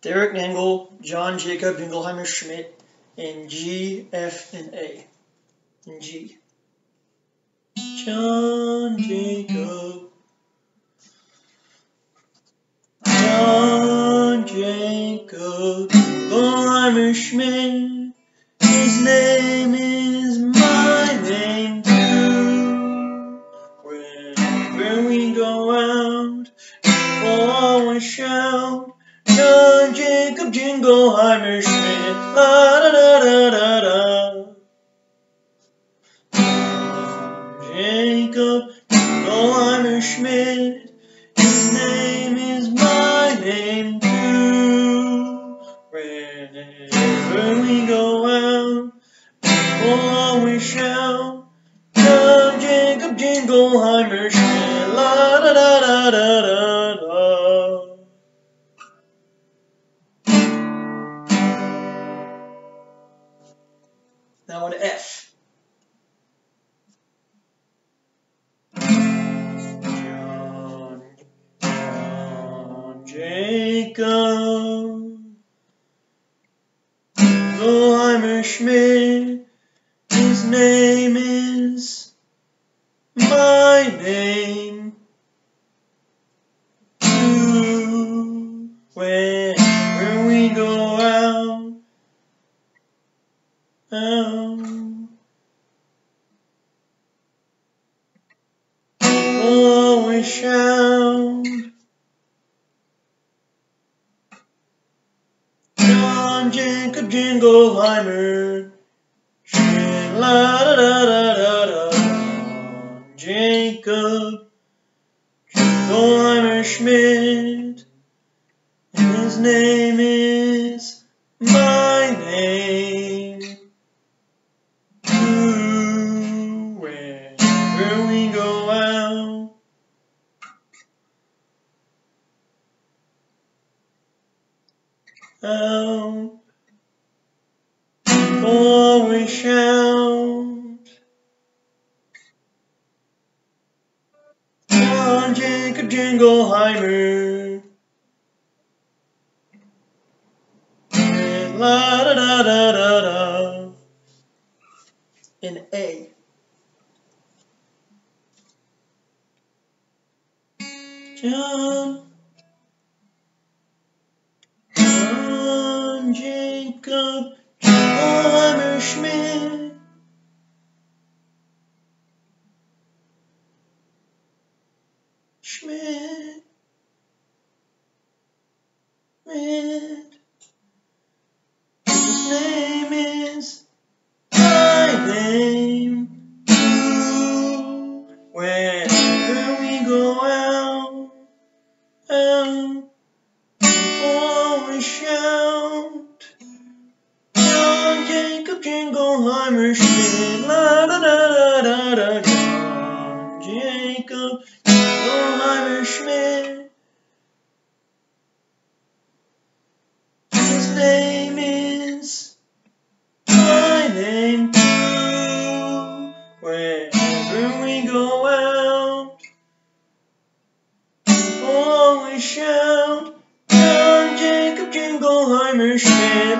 Derick Nangle, John Jacob Jingleheimer Schmidt, and G, F, and A. And G. John Jacob. John Jacob Jingleheimer Schmidt. Jacob Jingleheimer Schmidt. La da da da da da. Jacob Jingleheimer Schmidt. His name is my name too. Whenever we go out, we'll always shout. John Jacob Jingleheimer Schmidt. La da da da da da. F. John, John Jacob. His name is my name. Out. We'll shout. John Jacob Jingleheimer. Schmidt, la da da da da da. Jacob Jingleheimer Schmidt. And his name is my Out. Always shout. John Jacob Jingleheimer. La da da da da da. In A. John Schmidt. Schmidt. Schmidt. His name is my Schmidt, la da da da da. John Jacob Jingleheimer Schmidt. His name is my name too. Whenever we go out, we'll always shout. John Jacob Jingleheimer Schmidt,